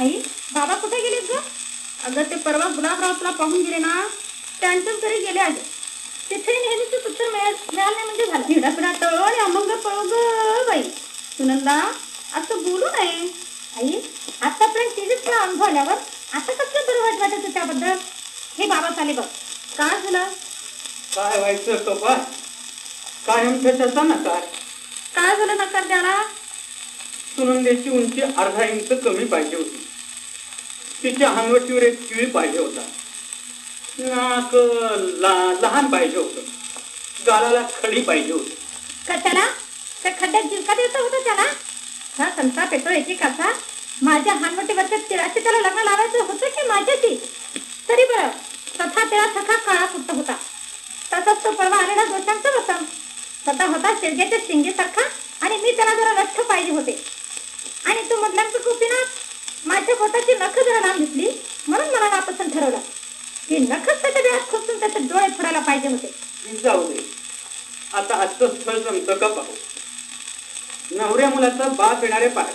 आई बाबा कुठे गेले ग? अगं ते परवा गुलाबराव तुला पाहून गेले ना त्यांच्याच घरी गेले आज. तिथे नेहमीच उत्तर मिळाल नाही म्हणजे झालं. आणि अमंग पळो ग बाई. सुनंदा असं बोलू नये. आई आतापर्यंत तिथेच तुला अनुभव आल्यावर आता कसं बरं वाट वाटत त्याबद्दल? हे बाबा चाले बघ. काय झालं? काय व्हायचं कपाळ कायमच्या त्याचा नकार काय? झालं नकार द्याला सुनंदेची उंची अर्धा इंच कमी पाहिजे होती. तिच्या हनवटीवर एक किळी पाहिजे होता. नाक ला- लहान पाहिजे होतं. गालाला खडी पाहिजे होती. का त्याला त्या खड्ड्यात जिंका द्यायचा होता त्याला? हा संताप येतो एकेकाचा. माझ्या हानवटीवरच्या तिळाशी त्याला लग्न लावायचं होतं की माझ्याशी? तरी बरं तथा त्याला सखा काळा फुटत होता. तसाच तो परवा आलेला दोषांचा वसम स्वतः होता शिरग्याच्या शिंगेसारखा आणि मी त्याला जरा लठ्ठ पाहिजे होते आणि तो मधल्यांचं गोपीनाथ माझ्या पोटाची नख जरा लांब दिसली. म्हणून मला नापसंत ठरवलं. की नखच त्याच्या डोळ्यात खुपसून त्याचे डोळे फोडायला पाहिजे होते. जाऊ दे. आता आजचं स्थळ जमतं का पाहू? नवऱ्या मुलाचा बाप येणारे पाय.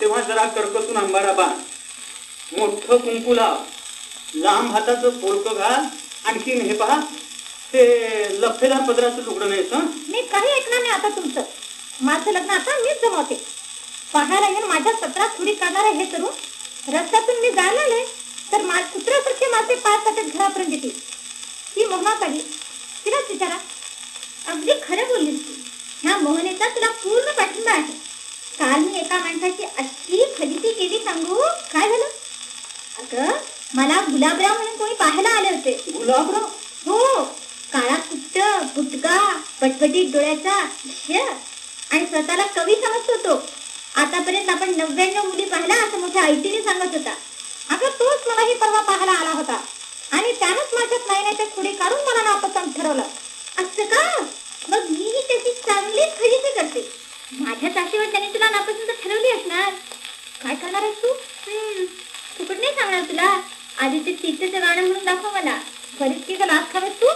तेव्हा जरा कर्कतून आंबाडा बांध. मोठं कुंकू लाव. लांब हाताचं पोळकं घाल. आणखीन हे पहा. ते लफेदार पदराचं लुगडं नाही हं? मी काही ऐकणार नाही आता तुमचं. माझं लग्न आता मीच जमवते. पाहायला येऊन माझ्या सतरा खुडी करणारे हे करून रस्त्यातून मी जायला तर मा कुत्र्यासारखे माझे पाय साठत घरापर्यंत येते ती मोहनात आली तिलाच विचारा. अगदी खरं बोललीस तू. ह्या मोहनेचा तुला पूर्ण पाठिंबा आहे. काल मी एका माणसाची अशी फजिती केली सांगू? काय झालं? अगं मला गुलाबराव म्हणून कोणी पाहायला आले होते. गुलाबराव? हो. काळा कुट्ट गुटका पटपटीत डोळ्याचा आणि स्वतःला कवी समजत होतो आतापर्यंत आपण नव्याण्णव मुली पाहिला असं मोठ्या आयटीने सांगत होता. अगं तोच मलाही परवा पाहायला आला होता. आणि त्यानंच माझ्यात नायनाच्या खुडी काढून मला नापसंत ठरवलं. असं का? मग मीही त्याची चांगली फजिती करते. माझ्या साशीवर त्याने तुला नापसंत ठरवली असणार. काय करणार आहेस तू? हम्म, फुकट नाही सांगणार तुला. आधी ते तिथेचं गाणं म्हणून दाखव मला. बरीच की लाच खावेस तू?